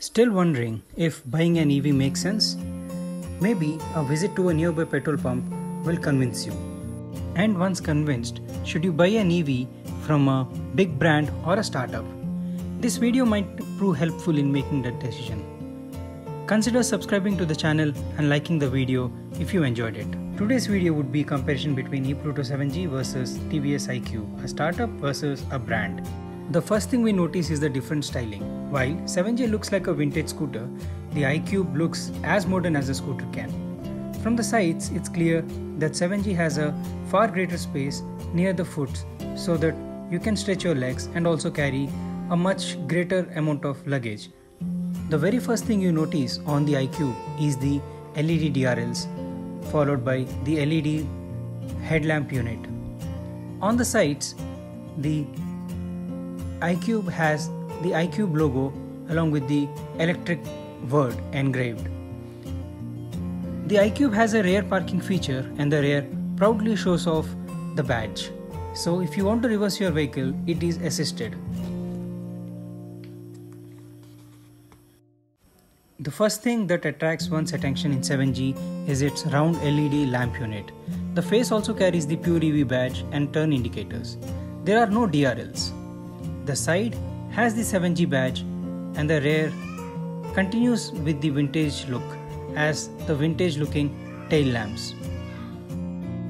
Still wondering if buying an EV makes sense? Maybe a visit to a nearby petrol pump will convince you. And once convinced, should you buy an EV from a big brand or a startup? This video might prove helpful in making that decision. Consider subscribing to the channel and liking the video if you enjoyed it. Today's video would be comparison between ePluto 7G versus TVS iQube, a startup versus a brand. The first thing we notice is the different styling. While 7G looks like a vintage scooter, the iQube looks as modern as a scooter can. From the sides, it's clear that 7G has a far greater space near the foot so that you can stretch your legs and also carry a much greater amount of luggage. The very first thing you notice on the iQube is the LED DRLs, followed by the LED headlamp unit. On the sides, the iQube has the iQube logo along with the electric word engraved. The iQube has a rear parking feature and the rear proudly shows off the badge. So if you want to reverse your vehicle, it is assisted. The first thing that attracts one's attention in 7G is its round LED lamp unit. The face also carries the Pure EV badge and turn indicators. There are no DRLs. The side has the 7G badge and the rear continues with the vintage look as the vintage looking tail lamps.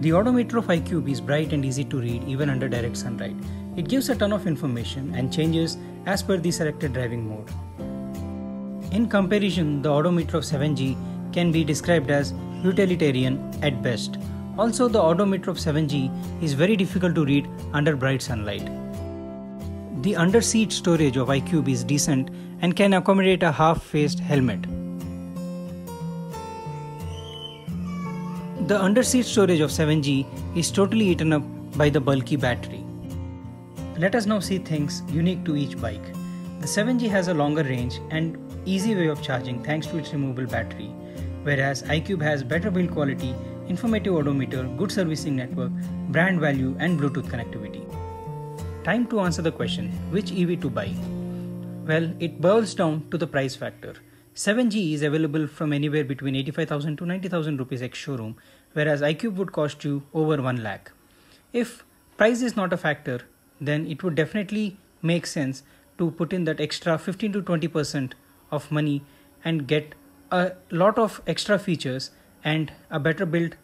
The odometer of iQube is bright and easy to read even under direct sunlight. It gives a ton of information and changes as per the selected driving mode. In comparison, the odometer of 7G can be described as utilitarian at best. Also, the odometer of 7G is very difficult to read under bright sunlight. The under-seat storage of iQube is decent and can accommodate a half-faced helmet. The under-seat storage of 7G is totally eaten up by the bulky battery. Let us now see things unique to each bike. The 7G has a longer range and easy way of charging thanks to its removable battery, whereas iQube has better build quality, informative odometer, good servicing network, brand value and Bluetooth connectivity. Time to answer the question which EV to buy? Well, it boils down to the price factor. 7G is available from anywhere between 85,000 to 90,000 rupees ex showroom, whereas iQube would cost you over 1 lakh. If price is not a factor, then it would definitely make sense to put in that extra 15 to 20% of money and get a lot of extra features and a better built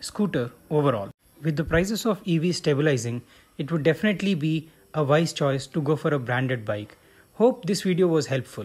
scooter overall. With the prices of EV stabilizing, it would definitely be a wise choice to go for a branded bike. Hope this video was helpful.